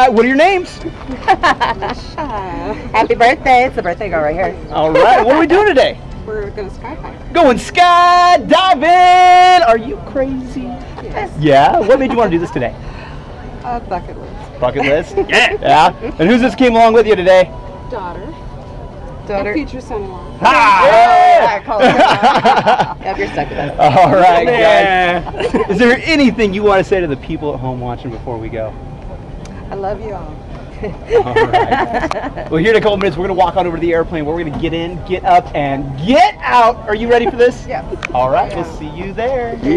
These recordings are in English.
right. What are your names? Happy birthday. It's the birthday girl right here. All right. What are we doing today? We're gonna skydive. Going skydiving. Are you crazy? Yes. Yeah. What made you want to do this today? A bucket list. Bucket list. yeah. Yeah. And who's this came along with you today? Daughter. Daughter. And future son-in-law. Ha! Yeah, call it. Yep, you're stuck with us. All right, guys. Is there anything you want to say to the people at home watching before we go? I love you all. All right. Well, here in a couple minutes, we're going to walk on over to the airplane. where We're going to get in, get up, and get out. Are you ready for this? Yeah. All right. We'll see you there. Yeah,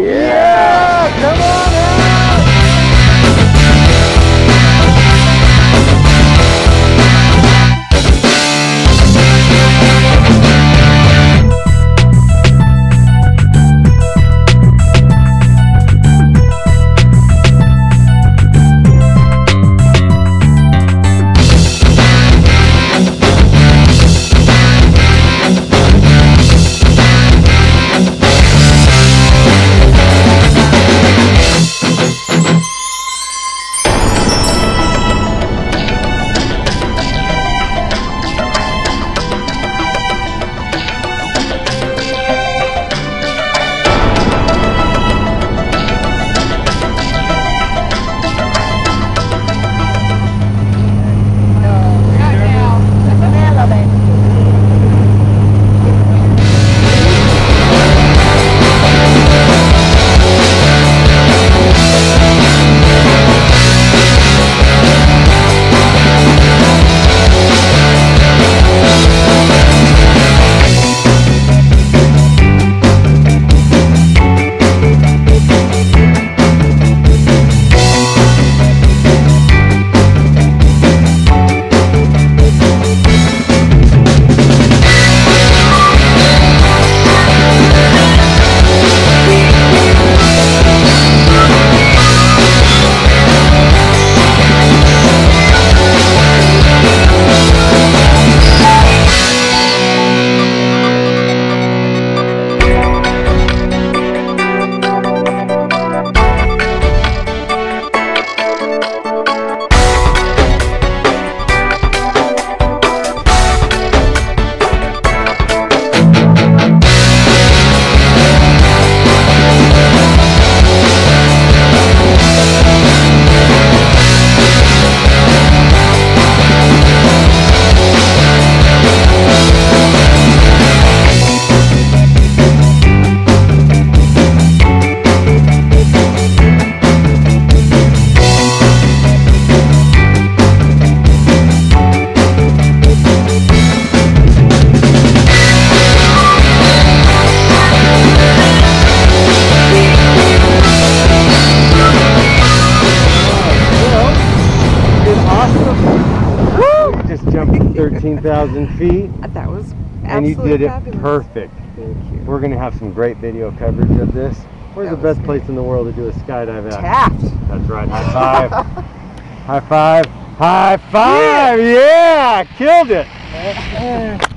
jumped 13,000 feet That was and you did it perfect. Thank you. We're going to have some great video coverage of this. Where's That the best place in the world to do a skydive at? Taft. That's right. High five. High five. High five. Yeah, killed it.